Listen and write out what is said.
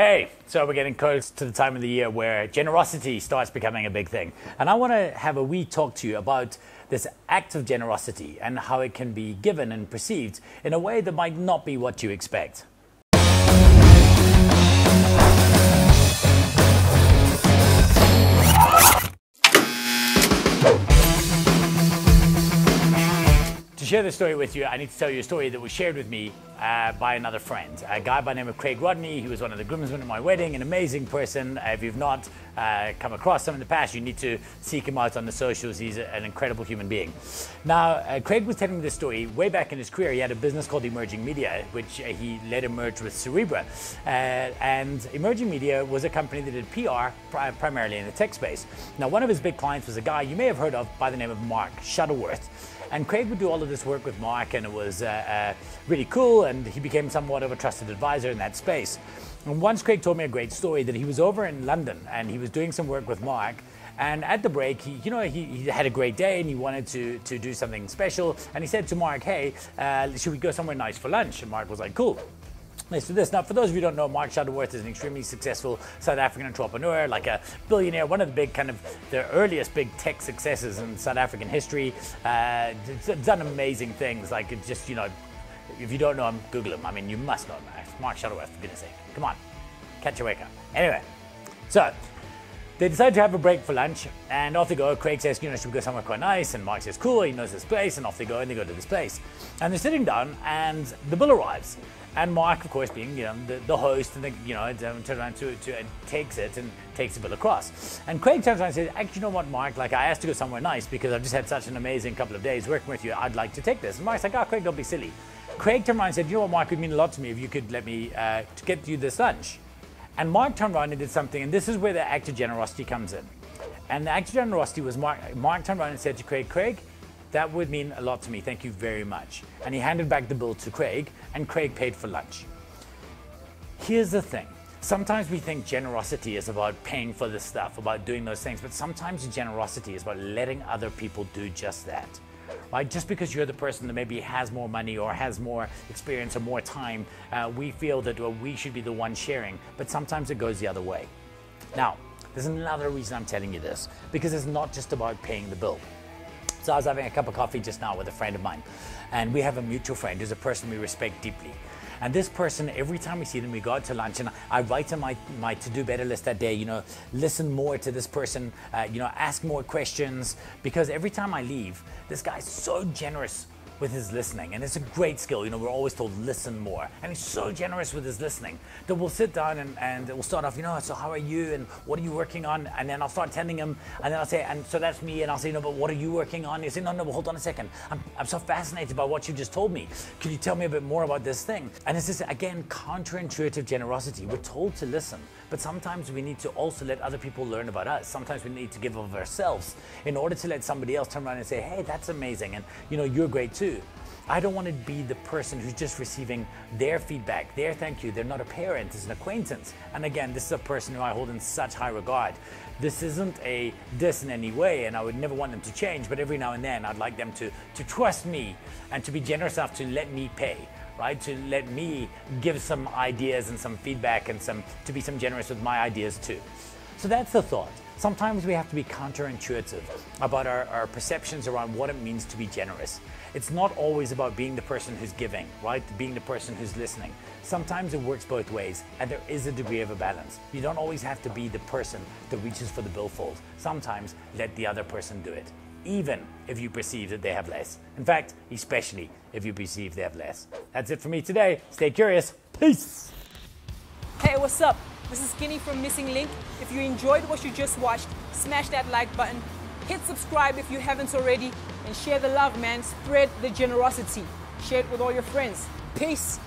Hey, so we're getting close to the time of the year where generosity starts becoming a big thing. And I want to have a wee talk to you about this act of generosity and how it can be given and perceived in a way that might not be what you expect. Share this story with you, I need to tell you a story that was shared with me uh, by another friend, a guy by the name of Craig Rodney. He was one of the groomsmen at my wedding, an amazing person. If you've not uh, come across him in the past, you need to seek him out on the socials. He's an incredible human being. Now, uh, Craig was telling me this story way back in his career. He had a business called Emerging Media, which uh, he later merged with Cerebra. Uh, and Emerging Media was a company that did PR pri- primarily in the tech space. Now, one of his big clients was a guy you may have heard of by the name of Mark Shuttleworth. And Craig would do all of this work with Mark, and it was uh, uh, really cool. And he became somewhat of a trusted advisor in that space. And once Craig told me a great story that he was over in London and he was doing some work with Mark. And at the break, he, you know, he, he, had a great day and he wanted to, to do something special. And he said to Mark, hey, uh, should we go somewhere nice for lunch? And Mark was like, cool. This. Now, for those of you who don't know, Mark Shuttleworth is an extremely successful South African entrepreneur, like a billionaire, one of the big kind of the earliest big tech successes in South African history. Uh, done amazing things, like just you know, if you don't know him, Google him. I mean, you must know him. Mark Shuttleworth, for goodness sake. Come on, catch your wake up. Anyway, so they decide to have a break for lunch, and off they go. Craig says, you know, should we go somewhere quite nice? And Mark says, cool, he knows this place, and off they go, and they go to this place. And they're sitting down, and the bill arrives. And Mark, of course, being you know the, the host, and the, you know, turns around to, to and takes it and takes the bill across. And Craig turns around and says, "Actually, you know what, Mark? Like, I asked to go somewhere nice because I've just had such an amazing couple of days working with you. I'd like to take this." And Mark's like, "Oh, Craig, don't be silly." Craig turned around and said, "You know what, Mark? It would mean a lot to me if you could let me uh, get you this lunch." And Mark turned around did something, and this is where the act of generosity comes in. And the act of generosity was Mark. Mark turned said to Craig, "Craig." That would mean a lot to me. Thank you very much. And he handed back the bill to Craig, and Craig paid for lunch. Here's the thing. Sometimes we think generosity is about paying for this stuff, about doing those things, but sometimes generosity is about letting other people do just that. Right? Just because you're the person that maybe has more money or has more experience or more time, uh, we feel that we should be the one sharing, but sometimes it goes the other way. Now, there's another reason I'm telling you this, because it's not just about paying the bill. So I was having a cup of coffee just now with a friend of mine, and we have a mutual friend who's a person we respect deeply. And this person, every time we see them, we go out to lunch and I write in my, my to do better list that day, you know, listen more to this person, uh, you know, ask more questions. Because every time I leave, this guy's so generous with his listening. And it's a great skill. You know, we're always told listen more. And he's so generous with his listening that we'll sit down and, and we'll start off, you know, so how are you? And what are you working on? And then I'll start telling him, and then I'll say, and so that's me. And I'll say, no, but what are you working on? he'll say, no, no, but hold on a second. I'm, I'm so fascinated by what you just told me. Could you tell me a bit more about this thing? And it's this, again, counterintuitive generosity. We're told to listen, but sometimes we need to also let other people learn about us. Sometimes we need to give of ourselves in order to let somebody else turn around and say, hey, that's amazing. And, you know, you're great too. I don't want to be the person who's just receiving their feedback, their thank you. They're not a parent, it's an acquaintance. And again, this is a person who I hold in such high regard. This isn't a diss in any way, and I would never want them to change, but every now and then I'd like them to, to trust me and to be generous enough to let me pay. Right, to let me give some ideas and some feedback and some to be some generous with my ideas too. So that's the thought. Sometimes we have to be counterintuitive about our, our, perceptions around what it means to be generous. It's not always about being the person who's giving, right? Being the person who's listening. Sometimes it works both ways, and there is a degree of a balance. You don't always have to be the person that reaches for the billfold. Sometimes let the other person do it, even if you perceive that they have less. In fact, especially if you perceive they have less. That's it for me today. Stay curious. Peace. Hey, what's up? This is Skinny from Missing Link. If you enjoyed what you just watched, smash that like button, hit subscribe if you haven't already, and share the love, man. Spread the generosity. Share it with all your friends. Peace.